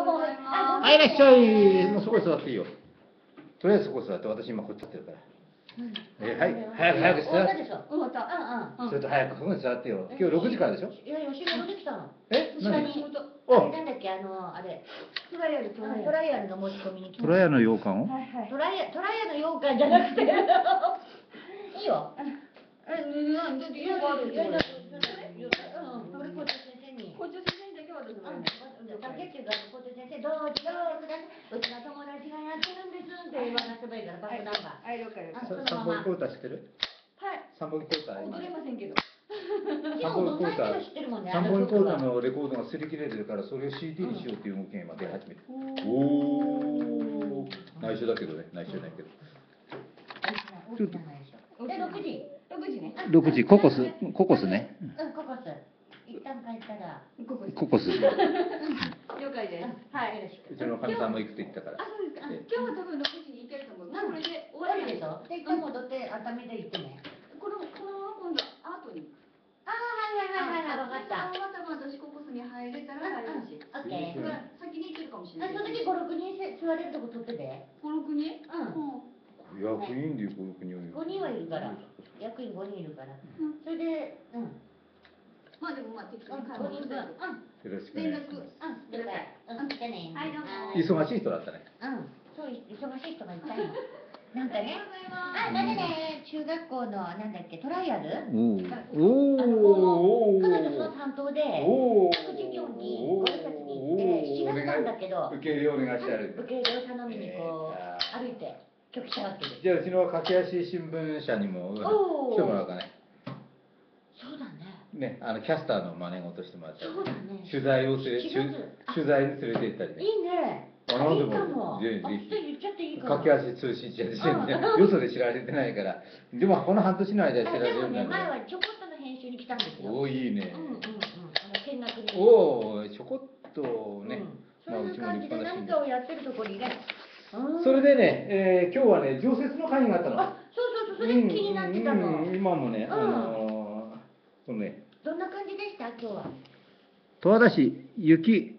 はい、いらっしゃい。もうそこに座っていいよ。とりあえずそこ座って、私今こっち立ってるから。えはい、早く早く座っ終わったでしょ。終わった。うんうん。それと早くに座ってよ。今日6時からでしょ。いや、吉野できたの。え下何？なんだっけ、あの、あれ。トライアルトトライアル。の申し込みに来た。トラヤの羊羹を？はいはい。トライア、トライアルの羊羹じゃなくて。いいよ。え、なんだってよくあるいやこれ校長先生に。校長先生にだけ渡すのうん、竹内が校長先生、どうぞどうぞうちの友達がやってるんですって言わなければいいから、バックナンバー。はい、了解です。あその三まま本コータ知ってるはい。三本コータ今踊れませんけど。でも、どんな人知ってるもんね。三本コータの。のレコードが擦り切れてるからそれを CD にしようっていう動きが今出始めておおお内緒だけどね内緒じゃないけどちょっと。で、六時？六時ね。6時ココスココスねうん、ココス。一旦帰ったら。ここです。ココスう了解です。はい、よろしく。ちのかみさんも行くって言ったからあ、そうですか。今日は多分六時に行けると思う。これで終終わわりでしょ。りでしょ。で、一旦戻って、熱海で行ってね。このこのまま今度アートに。ああ、はいはいはいはい、わかった。また私ココスに入れたら入るし。オッケー。先に行けるかもしれない。その時五六人せ座れるとこ取ってて。五六人？うん。役員でこの国を五人はいるから。役員五人いるから。うん。それで、うん。まあでもまあ適当に買い。よろしくお願いします。うん、了解。うん、じゃあね。はいどうも。忙しい人だったね。うん、そう忙しい人がいたいの。なんかね、あ、あだねね、中学校のなんだっけトライアル？おおおお彼女その担当で、お各授業にご挨拶に行って、7月なんだけど、受け入れお願いしてある受け入れを頼みにこう歩いて局来たわけです。じゃあうちの駆け足新聞社にも来てもらおうかねね。ねあのキャスターの真似事してもらったりそうだね。取材を連れ7取材に連れて行ったりねいいね。あなんでもぜひちょっと言っちゃっていいかな。駆け足通信社でよそで知られてないからでもこの半年の間で知られるんだ前はちょこっとの編集に来たんですよ。おおいいねうんうんうん。あの見学に。おおちょこっとね、うん、そういう感じで何かをやってるところにね。うんそれでね、えー今日はね常設の会があったのあ、そうそうそう、それ気になってたの。今もね、うんあのーそのねどんな感じでした？今日は。十和田市雪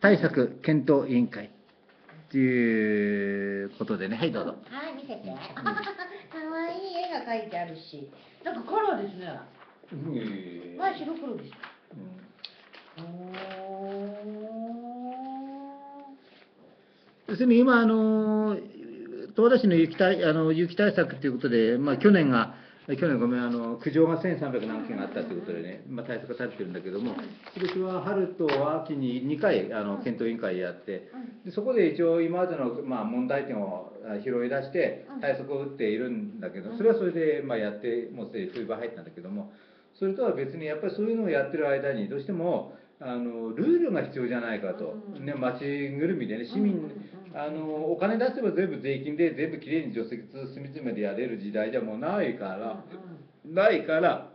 対策検討委員会っていうことでねはいどうぞはい、見せて。あ かわいい絵が描いてあるし。なんかカラーですね。うん前白黒です。うんお要するに今あの十和田市の雪対あの雪対策ということで、まあ、去年が去年ごめんあの苦情が1300何件あったということでね、まあ、対策がされてるんだけども今年は春と秋に2回あの検討委員会やってでそこで一応今までの、まあ、問題点をあ拾い出して対策を打っているんだけどそれはそれで、まあ、やってもうすでに冬場入ったんだけどもそれとは別にやっぱりそういうのをやってる間にどうしてもあのルールが必要じゃないかと、ね、町ぐるみでね市民あのお金出せば全部税金で全部きれいに除雪隅々でやれる時代じゃもうないから、ないから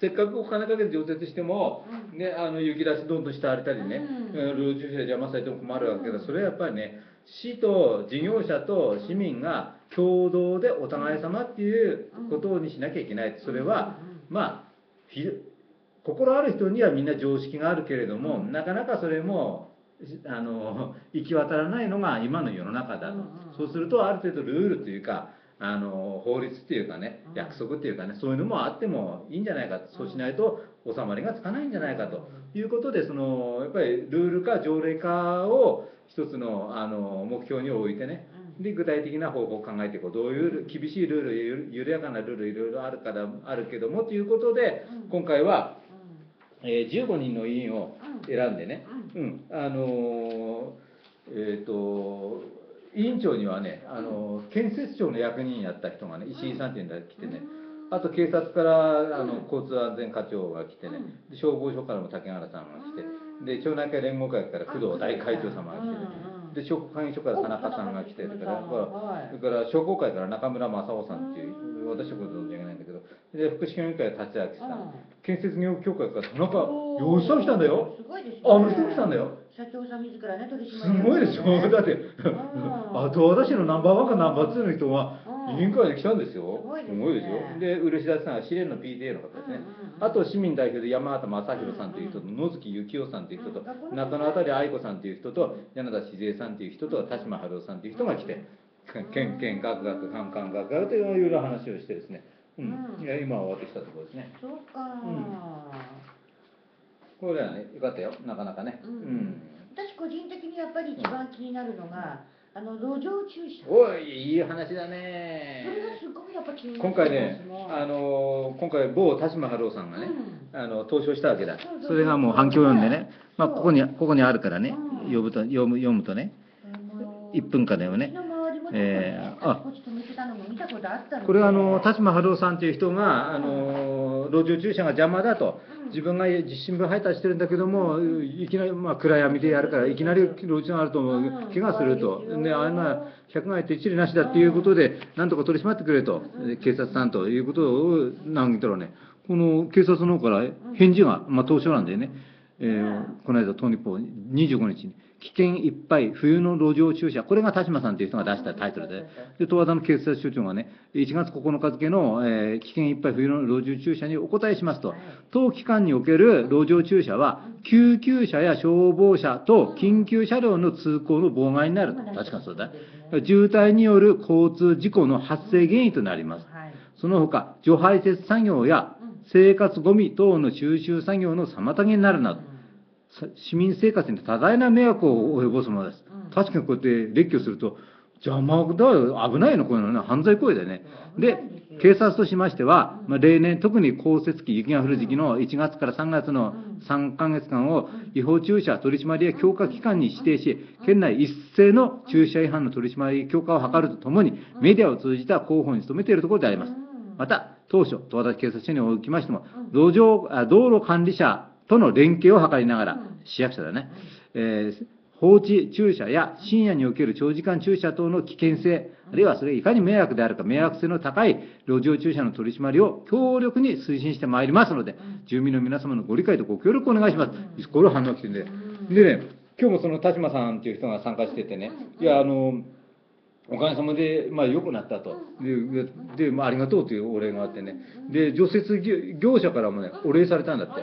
せっかくお金かけて除雪しても、ね、あの雪出しどんどんして歩いたりね、うん。路駐車で邪魔されても困るわけだ。それはやっぱりね市と事業者と市民が共同でお互い様っていうことにしなきゃいけない。それはまあひ心ある人にはみんな常識があるけれども、なかなかそれもあの行き渡らないのが今の世の中だと、うんうんそうするとある程度ルールというかあの法律っていうかねうん。約束っていうかねそういうのもあってもいいんじゃないかと。そうしないと収まりがつかないんじゃないかと。いうことでそのやっぱりルール化条例化を一つのあの目標に置いてねで具体的な方法を考えていこう。どういう厳しいルールゆ緩やかなルールいろいろあるからあるけどもということでうん。今回は、えー15人の委員を選んでね、ううん。あのーえっ、と委員長にはね、あのー建設庁の役人やった人がね石井さんっていうんだ来てね、あと警察からあの交通安全課長が来てね、で消防署からも竹原さんが来て、で町内会連合会から工藤大会長様が来てね、で商工会議所から田中さんが来てるから、はいそれから商工会から中村正夫さんっていう、私はこれ存じで福祉協議会は立明さん、建設業協会から田中洋一さん来たんだよ。すごいですね。あの人来たんだよ。社長さん自らね取締すごいでしょ。だって、んあと私のナンバーワンかナンバーツーの人は、うん委員会に来たんですよ。すごいですねでしょ。で、漆田さんは試練の PTA の方ですね。うんうんうんあと市民代表で山形正弘さんという人と、野月幸男さんという人と、うん中野辺愛子さんという人と、柳田静江さんという人と、田島春夫さんという人が来て、県県学学、官官学学というような話をしてですね。うん。うん。いや今終わってきたところですね。そうか、これはね、よかったよ。なかなかね。ううん。ん。私個人的にやっぱり一番気になるのが、あの路上駐車。おい、いい話だそれがね。すごいやっぱ気にな今ってます回ね、あの今回某田島春夫さんがね、あの投書したわけだ。そうそうそう。それがもう反響を読んでね、まあ、ここにここにあるからねうん。読むと読む読むとね。1分間だよねえーあ。これはあの田島春夫さんという人があの路上駐車が邪魔だと。うん。自分が実新聞配達してるんだけどもいきなり、まあ、暗闇でやるからいきなり路上があるとうん。怪我すると。怖いですよ。であんな百害って一理なしだっていうことでなんとか取り締まってくれと。うん。警察さんということを何言ったらね。この警察の方から返事が、まあ、当初なんでね、えーこの間東日報25日に危険いっぱい冬の路上駐車。これが田島さんという人が出したタイトルで。で十和田の警察署長がね1月9日付の、えー危険いっぱい冬の路上駐車にお答えしますと、はい当期間における路上駐車は救急車や消防車と緊急車両の通行の妨害になると。確かにそうだ。渋滞による交通事故の発生原因となります。はい。その他除排泄作業や生活ゴミ等の収集作業の妨げになるなど。さ市民生活に多大な迷惑を及ぼすものです、うん。確かにこうやって列挙すると邪魔だよ危ないのこういうのね犯罪行為だよねで警察としましては、まあ、例年特に降雪期雪が降る時期の1月から3月の3ヶ月間を違法駐車取締りや強化期間に指定し県内一斉の駐車違反の取締り強化を図るとともにメディアを通じた広報に努めているところであります。また当初十和田警察署におきましても路上あ道路管理者との連携を図りながらうん。市役所だね、えー放置駐車や深夜における長時間駐車等の危険性あるいはそれがいかに迷惑であるか迷惑性の高い路上駐車の取り締まりを強力に推進してまいりますので住民の皆様のご理解とご協力をお願いします。これを反応が来てるん。ででね今日もその田島さんっていう人が参加しててねいやあのおかげさまで、まあ、良くなったと。で、でまあ、ありがとうというお礼があってね。で、除雪業業者からもね、お礼されたんだって。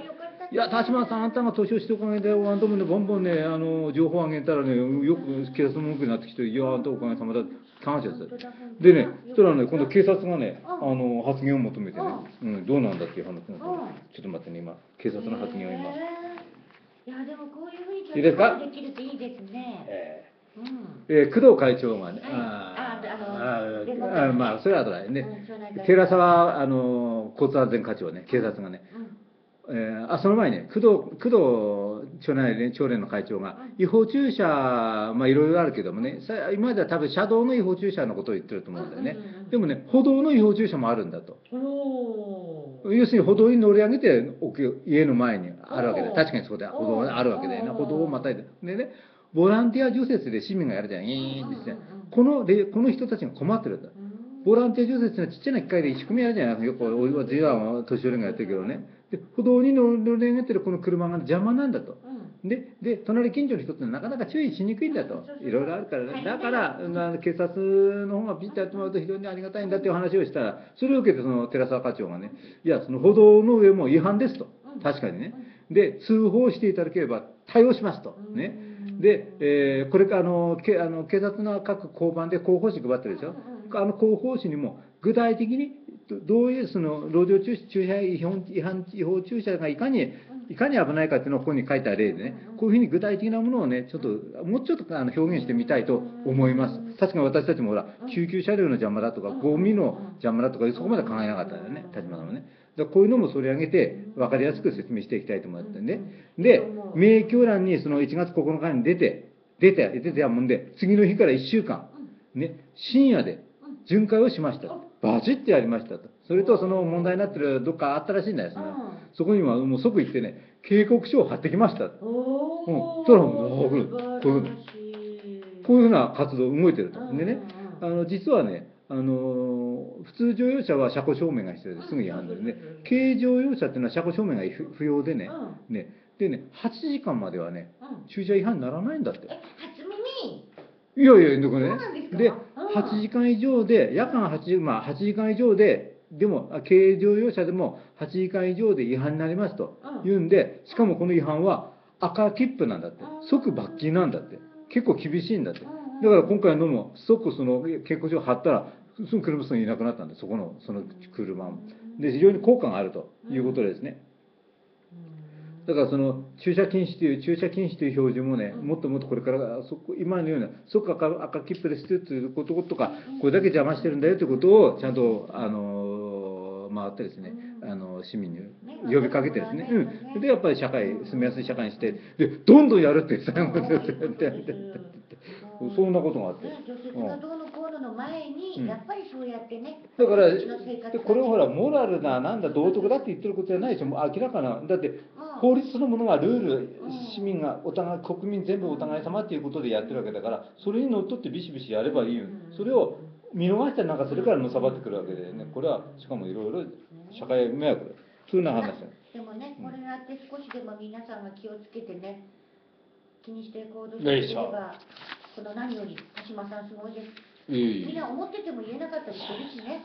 いや、田島さん、あんたが年をしておかげで、あんたもね、ボンボンね、あの、情報あげたらね、よく警察も良くなってきて、いや、あんたおかげさまだ、感謝です。でね、そしたらね、今度警察がね、あの、発言を求めてね、うん、どうなんだっていう話になってねちょっと待ってね、今、警察の発言を今。いやでもこういうふうにいいできるといいですね。えうん。ーえー工藤会長がね、はい。あーああのあまあ、それは後だね。うん寺沢あの交通安全課長ね、警察がね、えーあその前にね、工藤工藤町内連町連の会長が、違法駐車、まあいろいろあるけどもね、さ今までは多分車道の違法駐車のことを言ってると思うんだよね。でもね、歩道の違法駐車もあるんだと。要するに歩道に乗り上げて家の前にあるわけで、確かにそうだよ、歩道があるわけで、歩道をまたいで。でね、ボランティア除雪で市民がやるじゃん、イーンってして。うんうんうんこのれこの人たちが困ってるんだ。うん。ボランティア除雪のちっちゃな機械で仕組みあるじゃない。よくおいは自は年寄りがやってるけどね。で歩道に乗り上げてるこの車が邪魔なんだと。うんで、で、隣近所の人ってなかなか注意しにくいんだと。いろいろあるからね。だから、な警察の方がピッとやってもらうと非常にありがたいんだっていう話をしたら、それを受けてその寺沢課長がね、いや、その歩道の上も違反ですと。確かにね。で、通報していただければ対応しますと。ね。で、えーこれからあのけあの警察の各交番で広報誌配ってるでしょ。あの広報誌にも具体的にどどういうその路上駐駐車違反違反違法駐車がいかにいかに危ないかっていうのをここに書いた例でね、こういうふうに具体的なものをね、ちょっともうちょっとあの表現してみたいと思います。確かに私たちもほら、救急車両の邪魔だとか、ゴミの邪魔だとか、そこまで考えなかったんだよね、立花さんもね。こういうのも取り上げて、分かりやすく説明していきたいと思ってね。で、名教欄にその1月9日に出て、出て、出てたもんで、次の日から1週間、ね、深夜で巡回をしました。と。バチッてやりましたと。それとその問題になってるどっかあったらしいんだよ、そのうん。そこにはもう即行ってね、警告書を貼ってきました。うん。そらもうこういうこうい。うこういうふうな活動動いてると。でね、あの実はね、あの普通乗用車は車庫証明が必要ですぐ違反でね、軽乗用車っていうのは車庫証明が不不要でね、うねでね、8時間まではね、うん。駐車違反にならないんだって。いやいや、でこれねですかで、うん。8時間以上で、夜間8時,、まあ、8時間以上で、でも、あ軽乗用車でも8時間以上で違反になりますとうん。言うんで、しかもこの違反は赤切符なんだって。うん、即罰金なんだって、結構厳しいんだって。だから今回のも、即その結構証を貼ったら、その車そのいなくなったんで、そこのその車も。で、非常に効果があるということですね。だからその駐車禁止という駐車禁止という表示もね、もっともっとこれからそこ今のような即赤赤切符ですということとか、これだけ邪魔してるんだよということをちゃんとあの回ってですね、あの市民に呼びかけてですね、うん、でやっぱり社会住みやすい社会にして、でどんどんやるって最後までやってやってやってそんなことがあって。のこうのの前に、うんやっぱりそうやってね、だから、これをほら、モラルだ、なんだ、道徳だって言ってることじゃないでしょ、もう明らかな、だってん、法律そのものがルールん、市民がお互い、国民全部お互い様っていうことでやってるわけだから、それにのっとってビシビシやればいいよ、それを見逃したりなんかするからのさばってくるわけでね、これはしかもいろいろ社会迷惑だ、そうな話だ。でもね、これがあって少しでも皆さんが気をつけてね、気にして行動してくれれば、この何より鹿島さんすごいです。みんな思ってても言えなかったりするしね。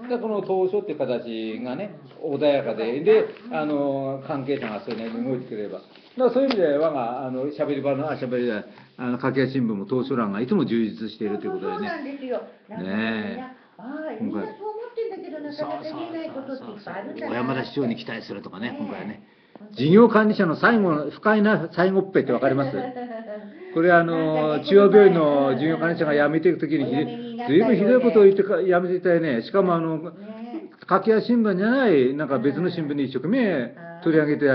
うん。でこの当初っていう形がね、穏やかで、で、あの、関係者がそれなりに動いてくれれば。だからそういう意味で、我が、あの、喋り場の、あ、喋り場、あの、掛け新聞も当初欄がいつも充実しているということでそうなね。んですよ。ねえ。ああ、みんなそう思ってんだけど、なかなか言えないことっていっぱいあるんだな。小山田市長に期待するとかね、今回はね。事業管理者の最後の、不快な最後っぺってわかります？これあの、中央病院の事業管理者が辞めていくときにずいぶんひどいことを言ってか辞めていたよね。しかもあの、ね。掛け合新聞じゃない、なんか別の新聞で一生懸命取り上げて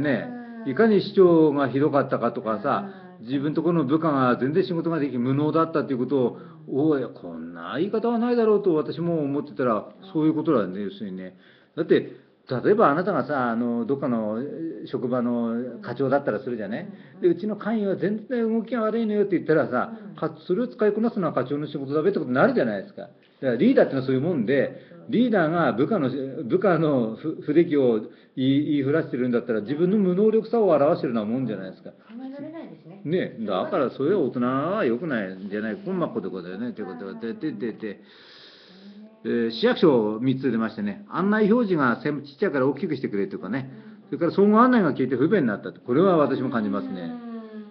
ね、いかに市長がひどかったかとかさ、自分とこの部下が全然仕事ができ無能だったということを、おい、こんな言い方はないだろうと私も思ってたら、そういうことなんで、要するにね。だって、例えばあなたがさ、あの、どっかのえー職場の課長だったらするじゃね。で、うちの会員は全然動きが悪いのよって言ったらさ、かそれを使いこなすのは課長の仕事だべってことになるじゃないですか。だからリーダーってのはそういうもんで、リーダーが部下の、部下の不不出来を言いふらしてるんだったら、自分の無能力さを表してるようなもんじゃないですか。考えられないですね。ね、だからそれは大人は良くないんじゃない？か、こんなことだよね、ということで、で、で、で、えー市役所3つ出ましてね、案内表示がせんちっちゃいから大きくしてくれとかね、それから総合案内が消えて不便になったと、これは私も感じますね。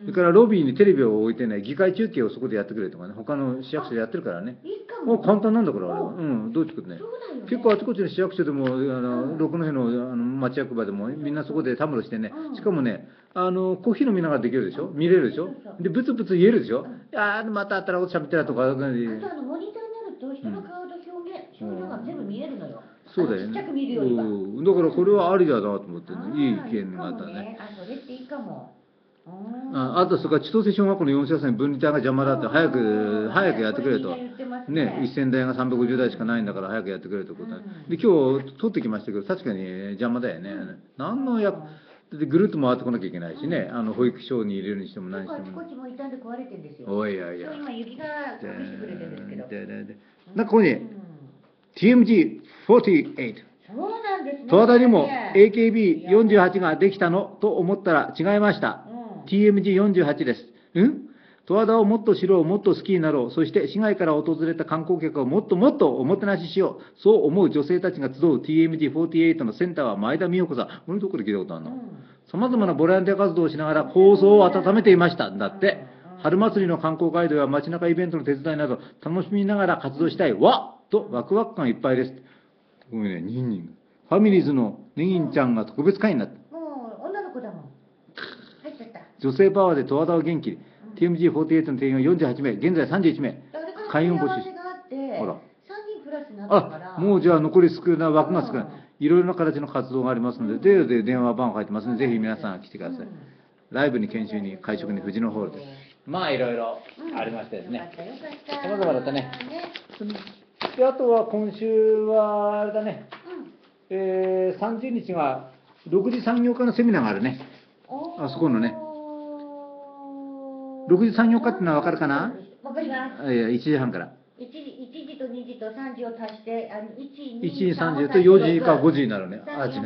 それからロビーにテレビを置いてね、議会中継をそこでやってくれとかね、他の市役所でやってるからね。も。もう簡単なんだから、あれは。う。ん、どうってことね。結構あちこちの市役所でも、あの、六戸のあの町役場でも、みんなそこでたむろしてね。う、ん。しかもね、あの、コーヒー飲みながらできるでしょ？見れるでしょ？で、ブツブツ言えるでしょ？いやー、またあったらこと喋ってたとか、あとあのモニターになると顔の表現、そういうのが全部見えるのよ。そうだよね。ちっちゃく見るよりは。うんだからこれはありだなと思ってね、いい意見があったね。あ、それっていいかも。うんああと、それから千歳小学校の4車線分離帯が邪魔だって、早く、早くやってくれと。ねね、1000台が350台しかないんだから早くやってくれとことで今日取ってきましたけど、確かに邪魔だよね。何の役、だってぐるっと回ってこなきゃいけないしね、あの、保育所に入れるにしても何してもちこ。ちも傷んで壊れてるんですよ。おいやいや。今雪が隠してくれてるんですけど。でででなんかここにうん TMG48。そうなんですね。十和田にもね AKB48 ができたのと思ったら違いました。うん TMG48 です。うん？十和田をもっと知ろう、もっと好きになろう、そして市外から訪れた観光客をもっともっとおもてなししよう、そう思う女性たちが集う TMG48 のセンターは前田美代子さん。これどこで聞いたことあるのうん様々なボランティア活動をしながら構想を温めていました。だって、春祭りの観光ガイドや街中イベントの手伝いなど楽しみながら活動したいわとワクワク感いっぱいです。ごめんね、ニンニン。ファミリーズのネギンちゃんが特別会になった。もう女の子だもん。入っちゃった。女性パワーで十和田を元気に。TMG48 の定員は48名、現在31名。だから開運募集ほら3人プラスになったから。あ、もうじゃあ残り少ない、枠が少ないうん。いろいろな形の活動がありますので、で、で電話番号書いてますので、ぜひ皆さん来てください。ライブに研修に会食に富士のホールで。まあいろいろありましてですね。よかったよかった。様々だったねねで、あとは今週は、あれだね、うんえー、30日が6時産業科のセミナーがあるね。あそこのね6時産業科ってのは分かるかな？わかります。あいや、1時半から。1時 ,1 時と2時と3時を足して、あの1、1時、3時と4時か5時になるね。あ、違3、う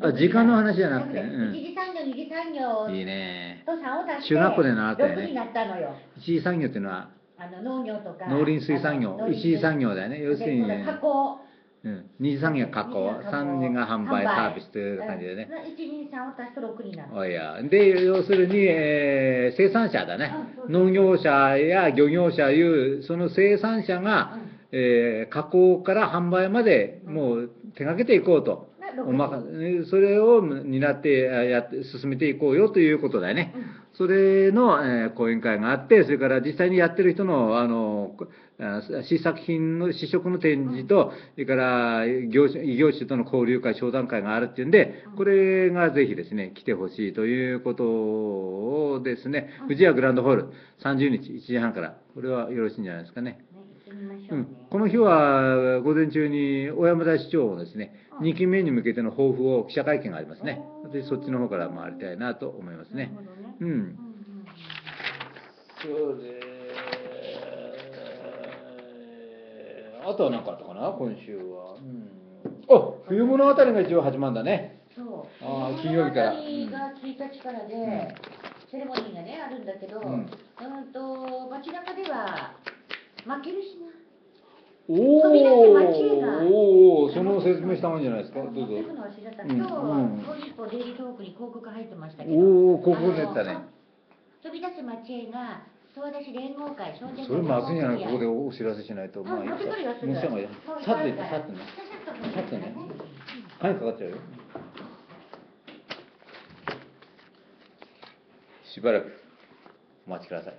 4、5、6、あ、時間の話じゃなくて。う1ん。時産業、2時産業いいね。と3を足して、中学校で習ったよね6になったのよ。一次産業っていうのは、あの農業とか農林水産業あの一次産業。だよね。要するに。で加工。うん、二次産業加工。三次が販売サービスという感じでね、123を足すと6になるおや。で要するに、えー生産者だね。農業者や漁業者いうその生産者が、えー加工から販売までもう手がけていこうと、おまかそれを担ってあやって進めていこうよということだよね。それの、えー講演会があってそれから実際にやってる人のあのあ試作品の試食の展示と、それから業種異業種との交流会商談会があるっていうんでこれがぜひですね来てほしいということをですね。富士屋グランドホール30日1時半から。これはよろしいんじゃないですかね。この日は午前中に小山田市長のですねうん。2期目に向けての抱負を記者会見がありますね。でそっちの方から回りたいなと思いますね。なるほどね。うん。うんうんそれあとは何かあったかな？今週は、うん、あ冬物語が一応始まるんだね。そう。あー金曜日から。が1日からで、セレモニーがねあるんだけど、ううんん、と街中では負けるしなおおおその説明した方がいいんじゃないですか？どうぞ。広告入ってましたね。飛び出す街へが十和田市連合会少年それまずいん。じゃないここでもお知らせしないと。う持ってくるよすぐもうした方がいいさっと行ってさっとね。さっとさっとね。金かかっちゃうよ。しばらくお待ちください